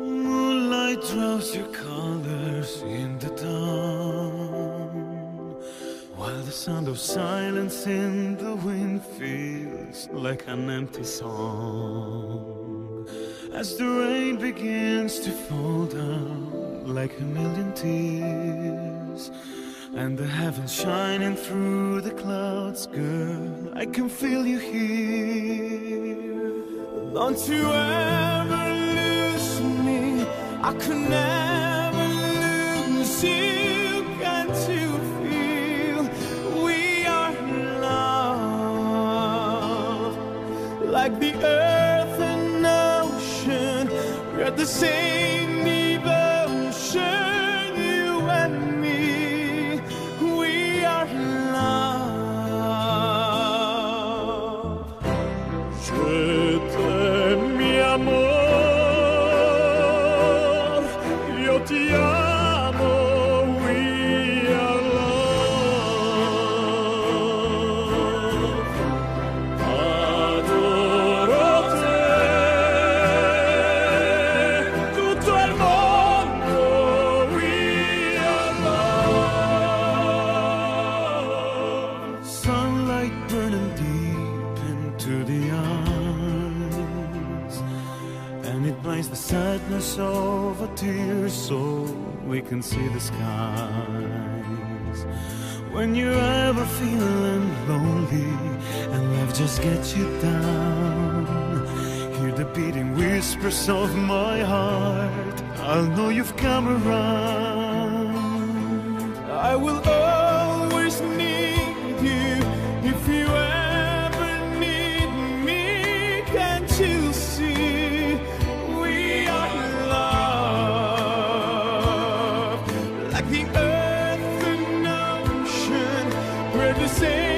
Moonlight drops your colors in the dawn While the sound of silence in the wind feels like an empty song. As the rain begins to fall down like a million tears and the heavens shining through the clouds, girl, I can feel you here. Don't you ever lose me, I could never lose you. Can't you feel we are in love? Like the earth and ocean, we're the same Je blinds the sadness of a tear so we can see the skies. When you're ever feeling lonely and love just gets you down, hear the beating whispers of my heart. I'll know you've come around. I will like the earth and ocean, where the same.